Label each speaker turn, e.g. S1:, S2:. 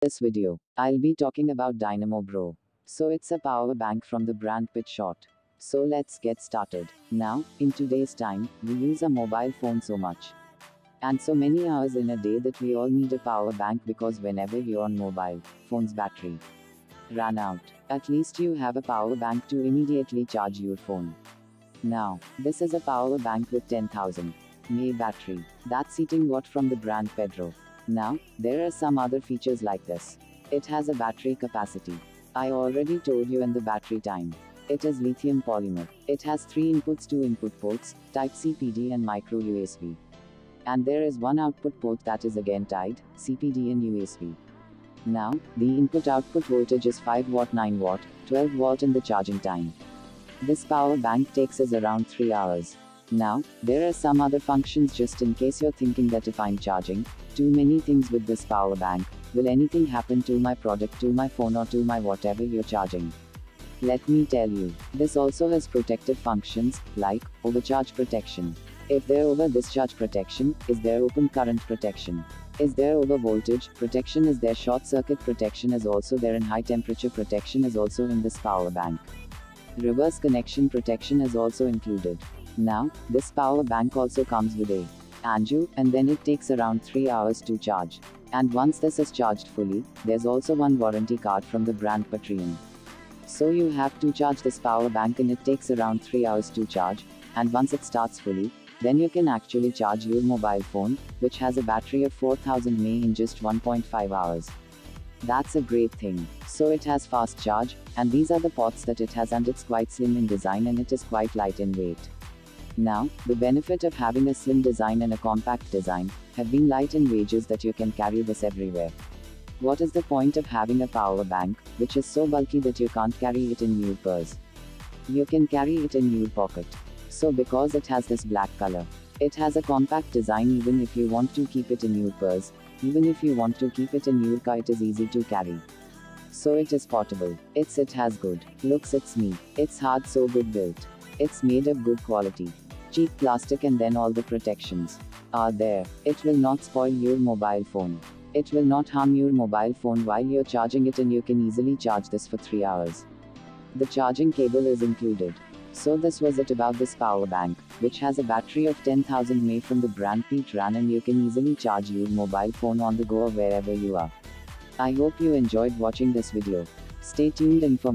S1: this video, I'll be talking about Dynamo Pro. So it's a power bank from the brand PitShot. So let's get started. Now, in today's time, we use a mobile phone so much. And so many hours in a day that we all need a power bank because whenever you're on mobile, phone's battery ran out. At least you have a power bank to immediately charge your phone. Now, this is a power bank with 10,000 mAh battery. That's heating watt from the brand pTron. Now, there are some other features like this. It has a battery capacity. I already told you in the battery time. It is lithium polymer. It has three inputs, two input ports, Type C PD and micro USB. And there is one output port that is again tied, CPD and USB. Now, the input output voltage is 5 watt 9 watt, 12 volt in the charging time. This power bank takes us around 3 hours. Now, there are some other functions just in case you're thinking that if I'm charging too many things with this power bank, will anything happen to my product, to my phone or to my whatever you're charging? Let me tell you, this also has protective functions, like overcharge protection. If there over discharge protection, is there open current protection? Is there over voltage protection? Is there short circuit protection? Is also there and high temperature protection is also in this power bank. Reverse connection protection is also included. Now, this power bank also comes with a ANJU, and then it takes around 3 hours to charge. And once this is charged fully, there's also one warranty card from the brand pTron. So you have to charge this power bank and it takes around 3 hours to charge, and once it starts fully, then you can actually charge your mobile phone, which has a battery of 4000 mAh in just 1.5 hours. That's a great thing. So it has fast charge, and these are the ports that it has and it's quite slim in design and it is quite light in weight. Now, the benefit of having a slim design and a compact design have been light in wages that you can carry this everywhere. What is the point of having a power bank, which is so bulky that you can't carry it in your purse? You can carry it in your pocket. So because it has this black color, it has a compact design even if you want to keep it in your purse, even if you want to keep it in your car it is easy to carry. So it is portable. It's it has good looks it's me. It's hard so good built. It's made of good quality cheap plastic and then all the protections are there. It will not spoil your mobile phone. It will not harm your mobile phone while you're charging it and you can easily charge this for 3 hours. The charging cable is included. So this was it about this power bank, which has a battery of 10,000 mAh from the brand pTron and you can easily charge your mobile phone on the go or wherever you are. I hope you enjoyed watching this video. Stay tuned and for.